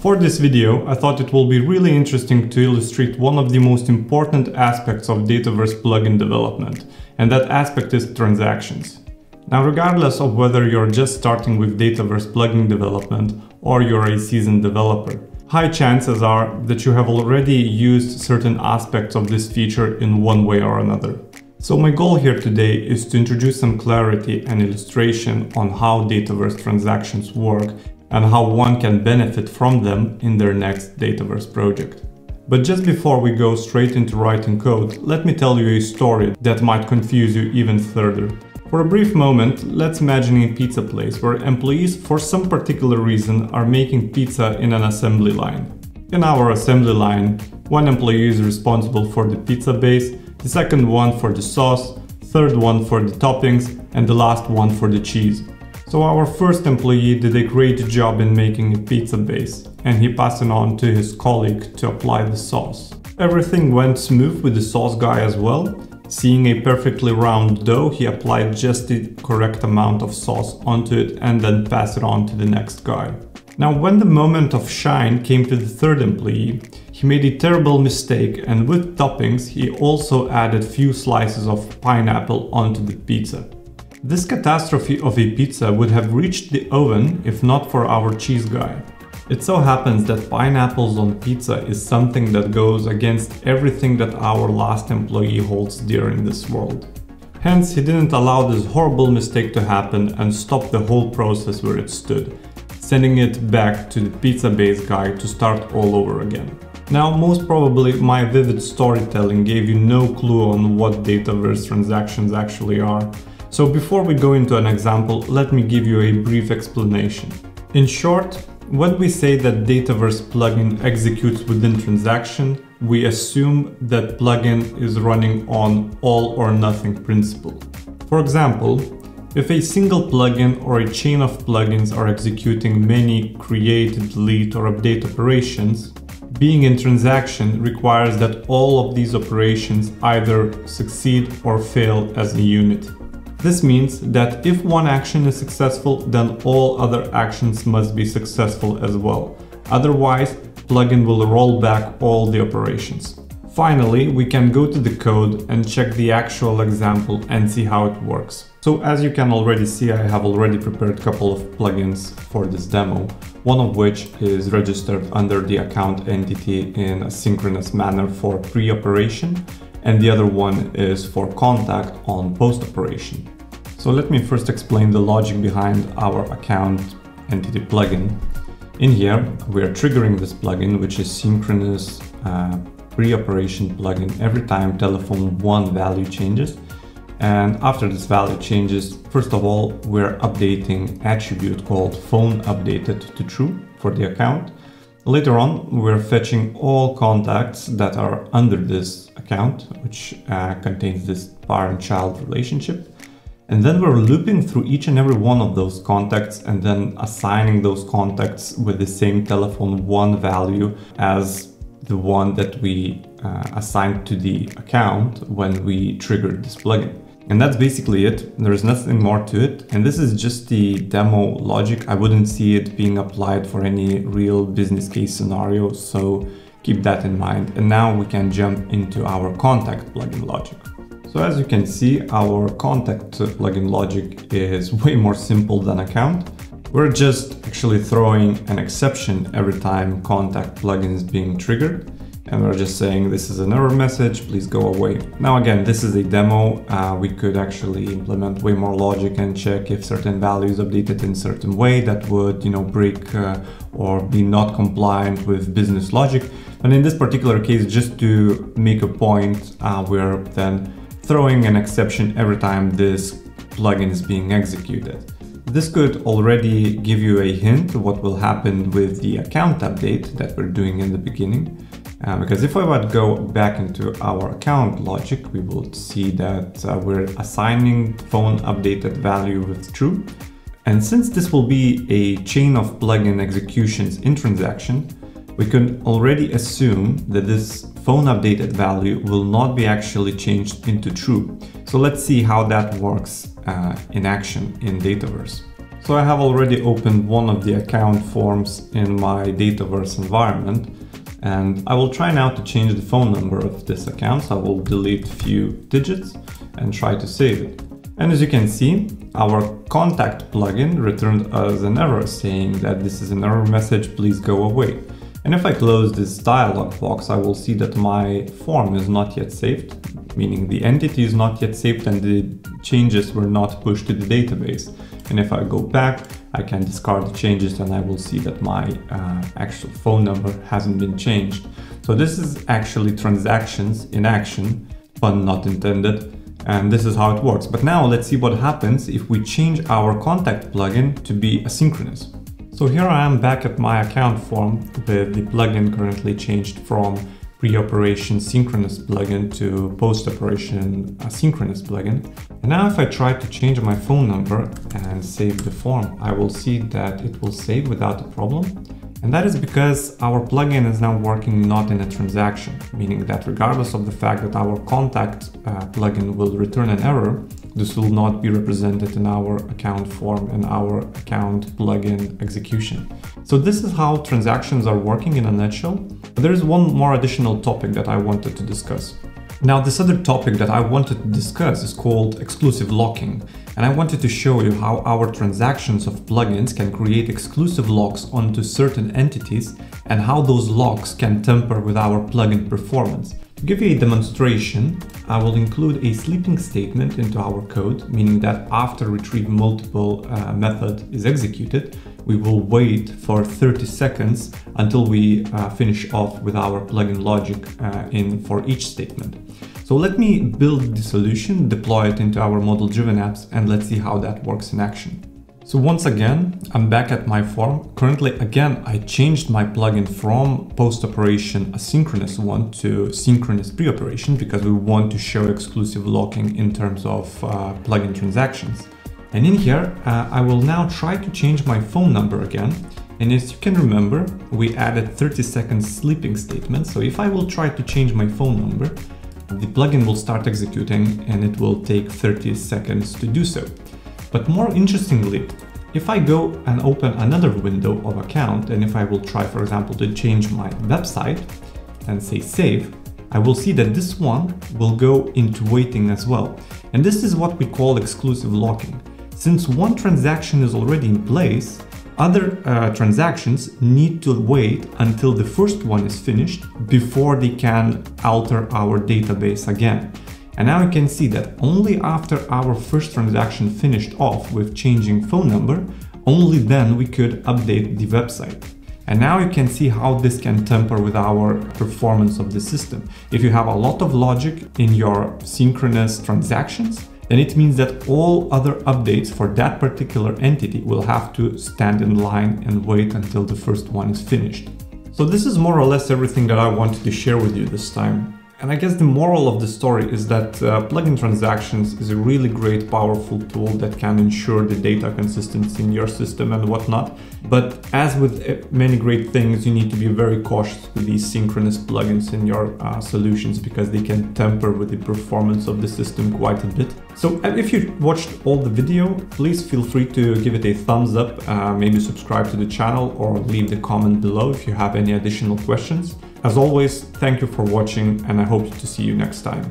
For this video, I thought it will be really interesting to illustrate one of the most important aspects of Dataverse plugin development, and that aspect is transactions. Now, regardless of whether you're just starting with Dataverse plugin development or you're a seasoned developer, high chances are that you have already used certain aspects of this feature in one way or another. So my goal here today is to introduce some clarity and illustration on how Dataverse transactions work and how one can benefit from them in their next Dataverse project. But just before we go straight into writing code, let me tell you a story that might confuse you even further. For a brief moment, let's imagine a pizza place where employees for some particular reason are making pizza in an assembly line. In our assembly line, one employee is responsible for the pizza base, the second one for the sauce, third one for the toppings, and the last one for the cheese. So our first employee did a great job in making a pizza base, and he passed it on to his colleague to apply the sauce. Everything went smooth with the sauce guy as well, Seeing a perfectly round dough, he applied just the correct amount of sauce onto it and then passed it on to the next guy. Now when the moment of shine came to the third employee, he made a terrible mistake and with toppings he also added few slices of pineapple onto the pizza. This catastrophe of a pizza would have reached the oven if not for our cheese guy. It so happens that pineapples on pizza is something that goes against everything that our last employee holds dear in this world. Hence, he didn't allow this horrible mistake to happen and stopped the whole process where it stood, sending it back to the pizza base guy to start all over again. Now, most probably my vivid storytelling gave you no clue on what Dataverse transactions actually are, so before we go into an example, let me give you a brief explanation. In short, when we say that Dataverse plugin executes within transaction, we assume that plugin is running on all or nothing principle. For example, if a single plugin or a chain of plugins are executing many create, delete or update operations, being in transaction requires that all of these operations either succeed or fail as a unit. This means that if one action is successful, then all other actions must be successful as well. Otherwise, plugin will roll back all the operations. Finally, we can go to the code and check the actual example and see how it works. So as you can already see, I have already prepared a couple of plugins for this demo, one of which is registered under the account entity in a synchronous manner for pre-operation, and the other one is for contact on post-operation. So let me first explain the logic behind our account entity plugin. In here, we are triggering this plugin, which is synchronous uh, pre-operation plugin every time telephone one value changes. And after this value changes, first of all, we're updating attribute called phone updated to true for the account. Later on, we're fetching all contacts that are under this account, which uh, contains this parent-child relationship. And then we're looping through each and every one of those contacts and then assigning those contacts with the same telephone one value as the one that we uh, assigned to the account when we triggered this plugin. And that's basically it. There's nothing more to it. And this is just the demo logic. I wouldn't see it being applied for any real business case scenario. So keep that in mind. And now we can jump into our contact plugin logic. So as you can see, our contact plugin logic is way more simple than account. We're just actually throwing an exception every time contact plugin is being triggered. And we're just saying this is an error message, please go away. Now again, this is a demo. Uh, we could actually implement way more logic and check if certain values updated in certain way that would, you know, break uh, or be not compliant with business logic. And in this particular case, just to make a point, uh, we're then throwing an exception every time this plugin is being executed. This could already give you a hint what will happen with the account update that we're doing in the beginning. Uh, because if I would go back into our account logic, we will see that uh, we're assigning phone updated value with true. And since this will be a chain of plugin executions in transaction, we can already assume that this phone updated value will not be actually changed into true. So let's see how that works uh, in action in Dataverse. So I have already opened one of the account forms in my Dataverse environment and I will try now to change the phone number of this account. So I will delete few digits and try to save it. And as you can see, our contact plugin returned us an error saying that this is an error message, please go away. And if I close this dialog box, I will see that my form is not yet saved, meaning the entity is not yet saved and the changes were not pushed to the database. And if I go back, I can discard the changes and I will see that my uh, actual phone number hasn't been changed. So this is actually transactions in action, pun not intended, and this is how it works. But now let's see what happens if we change our contact plugin to be asynchronous. So here I am back at my account form with the plugin currently changed from pre-operation synchronous plugin to post-operation asynchronous plugin. And now if I try to change my phone number and save the form, I will see that it will save without a problem. And that is because our plugin is now working not in a transaction, meaning that regardless of the fact that our contact uh, plugin will return an error, this will not be represented in our account form and our account plugin execution. So this is how transactions are working in a nutshell. But there is one more additional topic that I wanted to discuss. Now, this other topic that I wanted to discuss is called exclusive locking. And I wanted to show you how our transactions of plugins can create exclusive locks onto certain entities and how those locks can tamper with our plugin performance. To give you a demonstration, I will include a sleeping statement into our code, meaning that after retrieve multiple uh, method is executed, we will wait for 30 seconds until we uh, finish off with our plugin logic uh, in for each statement. So let me build the solution, deploy it into our model-driven apps, and let's see how that works in action. So once again, I'm back at my form. Currently, again, I changed my plugin from post-operation asynchronous one to synchronous pre-operation because we want to show exclusive locking in terms of uh, plugin transactions. And in here, uh, I will now try to change my phone number again. And as you can remember, we added 30 second sleeping statement. So if I will try to change my phone number, the plugin will start executing and it will take 30 seconds to do so. But more interestingly, if I go and open another window of account, and if I will try, for example, to change my website and say save, I will see that this one will go into waiting as well. And this is what we call exclusive locking. Since one transaction is already in place, other uh, transactions need to wait until the first one is finished before they can alter our database again. And now you can see that only after our first transaction finished off with changing phone number, only then we could update the website. And now you can see how this can tamper with our performance of the system. If you have a lot of logic in your synchronous transactions, then it means that all other updates for that particular entity will have to stand in line and wait until the first one is finished. So this is more or less everything that I wanted to share with you this time. And I guess the moral of the story is that uh, plugin transactions is a really great, powerful tool that can ensure the data consistency in your system and whatnot. But as with uh, many great things, you need to be very cautious with these synchronous plugins in your uh, solutions because they can tamper with the performance of the system quite a bit. So uh, if you watched all the video, please feel free to give it a thumbs up, uh, maybe subscribe to the channel or leave the comment below if you have any additional questions. As always, thank you for watching and I hope to see you next time.